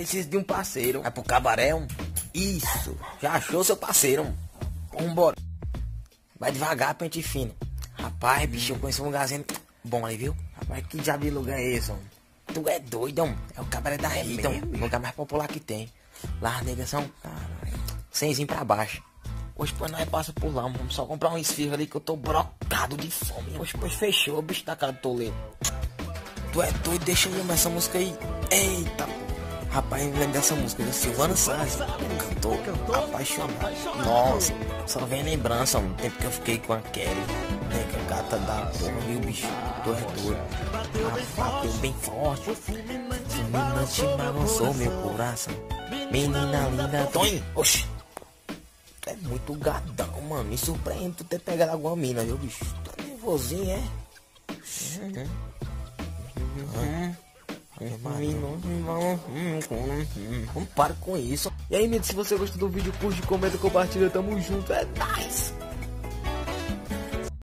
preciso de um parceiro. É pro cabaré, um? Isso, já achou seu parceiro, um? Vambora. Vai devagar, pente fino. Rapaz, bicho, eu conheço um lugarzinho bom aí, viu? Rapaz, que diabo de lugar é esse, homem? Tu é doido, homem. É o cabaré da Rita, homem. O lugar mais popular que tem. Lá as negas são, caralho, cenzinho pra baixo. Hoje, pois, nós passa por lá, vamos só comprar um esfirro ali que eu tô brocado de fome. Hoje, pois, fechou, bicho da cara do Toledo. Tu é doido, deixa eu lembrar essa música aí. Eita, Rapaz, eu lembro dessa música do Silvano Santos, cantor, apaixonado. Nossa, só vem lembrança, um tempo que eu fiquei com a Kelly, né, que a gata da porra, meu bicho, tu é. Bateu bem forte, menina te balançou meu coração. Menina linda, Tony, oxi. Tu é muito gadão, mano, me surpreende tu ter pegado alguma mina, viu, bicho? Tá nervosinho, é? Uhum. Uhum. Para com isso. E aí, amigo, se você gostou do vídeo, curte, comenta, compartilha, tamo junto. É nice.